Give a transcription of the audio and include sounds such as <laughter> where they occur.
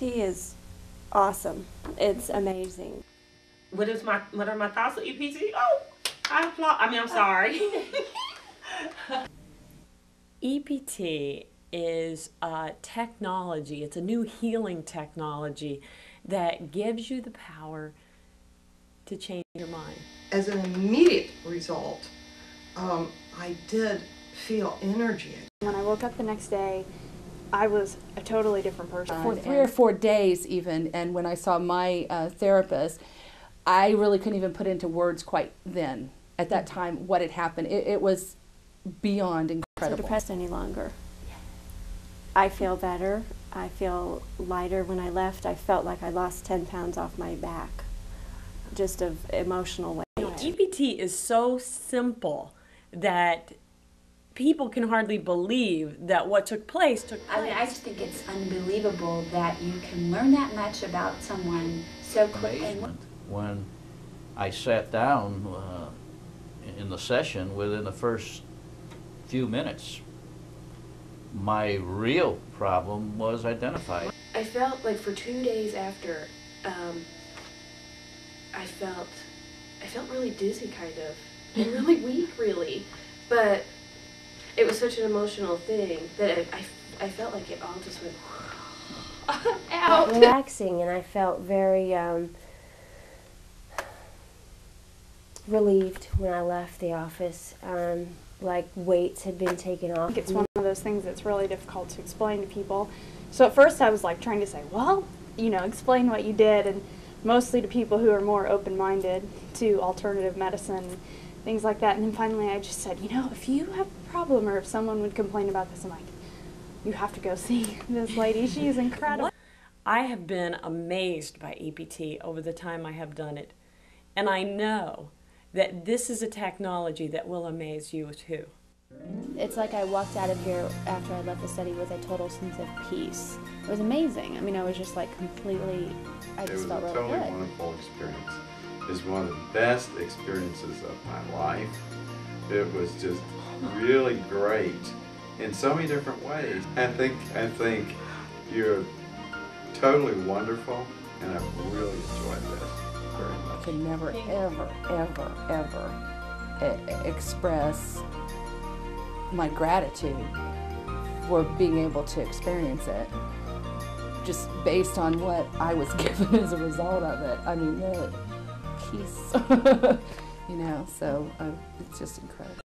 EPT is awesome. It's amazing. What is my what are my thoughts on EPT? Oh, I applaud. I mean, I'm sorry. <laughs> EPT is a technology, it's a new healing technology that gives you the power to change your mind. As an immediate result, um, I did feel energy. When I woke up the next day, I was a totally different person. For three or four days, even, and when I saw my uh, therapist, I really couldn't even put into words quite then, at that time, what had happened. It, it was beyond incredible. So depressed any longer. I feel better. I feel lighter. When I left, I felt like I lost 10 pounds off my back, just of emotional weight. EPT is so simple that people can hardly believe that what took place took place. I mean, I just think it's unbelievable that you can learn that much about someone so quickly. Amazement when I sat down uh, in the session within the first few minutes my real problem was identified. I felt like for two days after, um, I felt, I felt really dizzy, kind of, <laughs> and really weak, really. But it was such an emotional thing that I, I, I felt like it all just went <laughs> out. Relaxing, and I felt very um, relieved when I left the office. Um, like weights had been taken off. It's one of those things that's really difficult to explain to people. So at first I was like trying to say, well, you know, explain what you did, and mostly to people who are more open-minded to alternative medicine, things like that. And then finally I just said, you know, if you have a problem or if someone would complain about this, I'm like, you have to go see <laughs> this lady. She is incredible. I have been amazed by EPT over the time I have done it. And I know that this is a technology that will amaze you too. It's like I walked out of here after I left the study with a total sense of peace. It was amazing. I mean, I was just like completely, I just felt really good. It was a totally wonderful experience. Was one of the best experiences of my life. It was just really great in so many different ways. I think, I think you're totally wonderful and I've really enjoyed this very much. I can never, ever, ever, ever express my gratitude for being able to experience it. Just based on what I was <laughs> given as a result of it. I mean, the peace, <laughs> you know, so uh, it's just incredible.